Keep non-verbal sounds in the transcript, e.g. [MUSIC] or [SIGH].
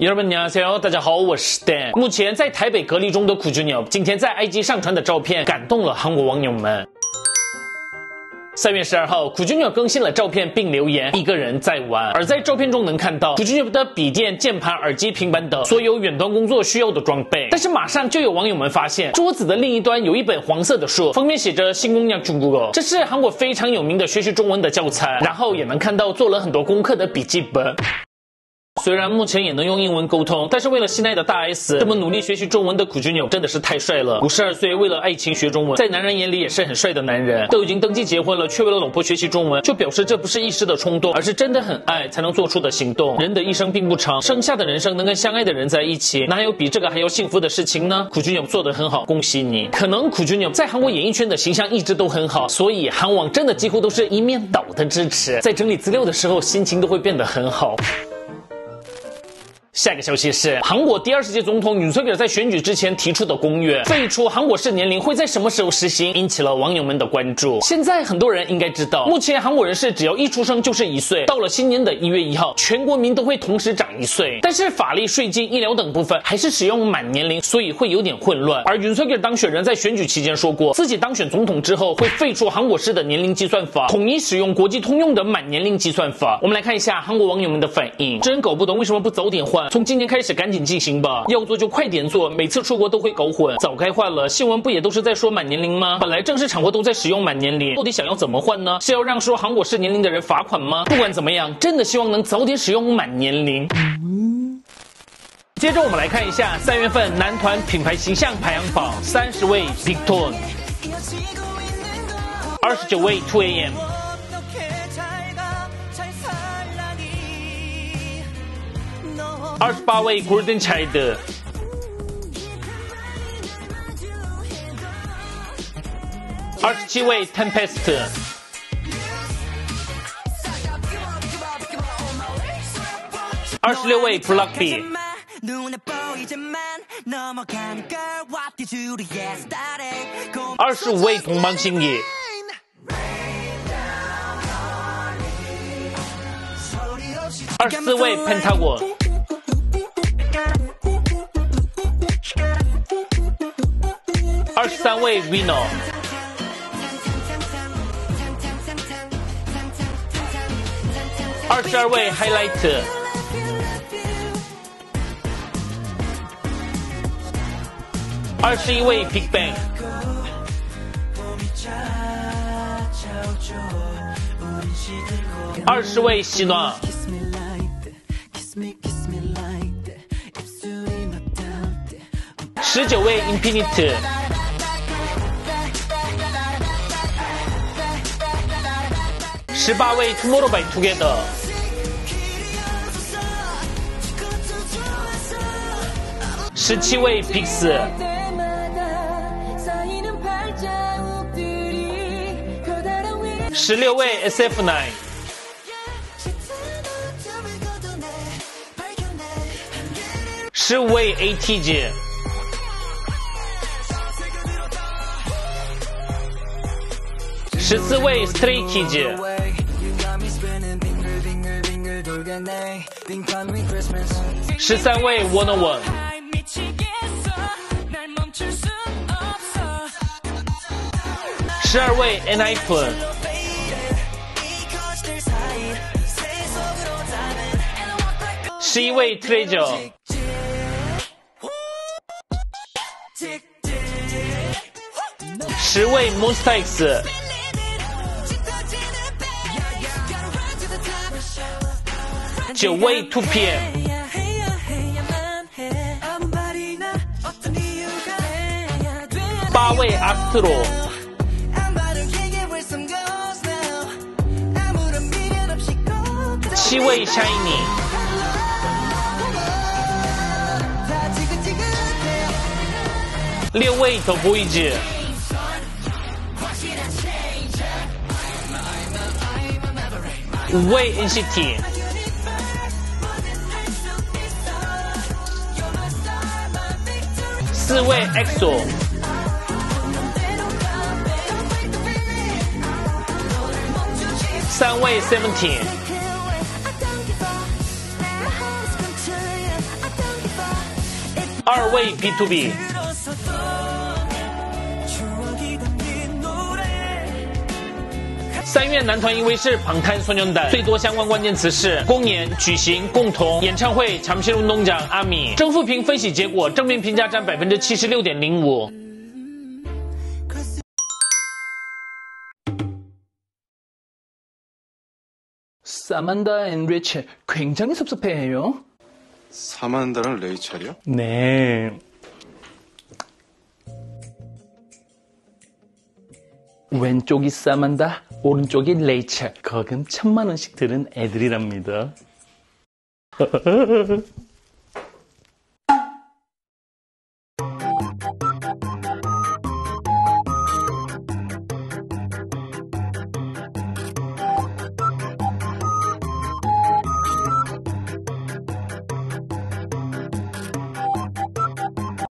여러분 안녕하세요，大家好，我是 Dan。目前在台北隔离中的苦菊鸟，今天在 IG 上传的照片感动了韩国网友们。三月十二号，苦菊鸟更新了照片，并留言一个人在玩。而在照片中能看到苦菊鸟的笔电、键盘、耳机、平板等所有远端工作需要的装备。但是马上就有网友们发现，桌子的另一端有一本黄色的书，封面写着“新姑娘中国”，这是韩国非常有名的学习中文的教材。然后也能看到做了很多功课的笔记本。 虽然目前也能用英文沟通，但是为了心爱的大 S，这么努力学习中文的苦菊鸟真的是太帅了。五十二岁为了爱情学中文，在男人眼里也是很帅的男人。都已经登记结婚了，却为了老婆学习中文，就表示这不是一时的冲动，而是真的很爱才能做出的行动。人的一生并不长，剩下的人生能跟相爱的人在一起，哪有比这个还要幸福的事情呢？苦菊鸟做得很好，恭喜你。可能苦菊鸟在韩国演艺圈的形象一直都很好，所以韩网真的几乎都是一面倒的支持，在整理资料的时候心情都会变得很好。下一个消息是，韩国第二十届总统尹锡悦在选举之前提出的公约，废除韩国式年龄会在什么时候实行，引起了网友们的关注。现在很多人应该知道，目前韩国人是只要一出生就是一岁，到了新年的一月一号，全国民都会同时长一岁。但是法律、税金、医疗等部分还是使用满年龄，所以会有点混乱。而尹锡悦当选人在选举期间说过，自己当选总统之后会废除韩国式的年龄计算法，统一使用国际通用的满年龄计算法。我们来看一下韩国网友们的反应，真搞不懂为什么不早点换。从今年开始赶紧进行吧，要做就快点做，每次出国都会搞混，早该换了。新闻不也都是在说满年龄吗？本来正式场合都在使用满年龄，到底想要怎么换呢？是要让说韩国式年龄的人罚款吗？不管怎么样，真的希望能早点使用满年龄。接着我们来看一下三月份男团品牌形象排行榜，三十位 Big Tone，二十九位 Two AM。二十八位 Golden Child，二十七位 Tempest，二十六位 Blockby，二十五位同邦星野，二十四位 Pentagon。三位 Vino，二十二位 Highlight，二十一位 Big Bang，二十位希诺，十九位 Infinite。十八位 Tomorrow by Together，十七位 Pix，十六位 SF9，十五位 ATG，十四位 Stray Kids。十三位 One on One，十二位 N I P，十一位 Treasure，十位 Monster X。 九位 Two PM，八位 Astro，七位 Shiny，六位 Boys，五位 NCT。四位 EXO，三位 Seventeen，二位 B to B。三月男团因为是방탄소년的，最多相关关键词是公演、举行、共同演唱会、长线运动奖、阿米。正负评分析结果，正面评价占百分之七十六点零五。 사만다 앤 레첼 굉장히 섭섭해해요. 사만다랑 레이첼이요? 네. 왼쪽이 사만다, 오른쪽이 레이첼. 거금 천만 원씩 들은 애들이랍니다. [LAUGHS]